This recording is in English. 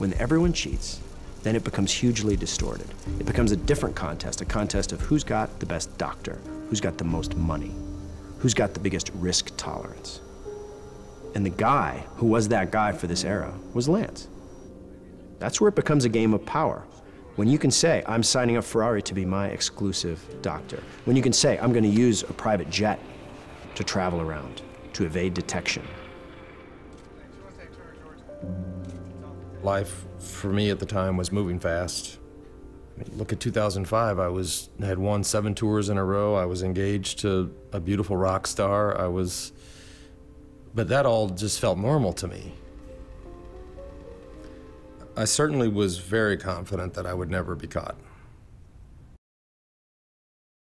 when everyone cheats, then it becomes hugely distorted. It becomes a different contest, a contest of who's got the best doctor, who's got the most money, who's got the biggest risk tolerance. And the guy who was that guy for this era was Lance. That's where it becomes a game of power. When you can say, I'm signing up Ferrari to be my exclusive doctor. When you can say, I'm going to use a private jet to travel around, to evade detection. Life for me at the time was moving fast. I mean, look at 2005. I was had won seven tours in a row. I was engaged to a beautiful rock star. I was, but that all just felt normal to me. I certainly was very confident that I would never be caught.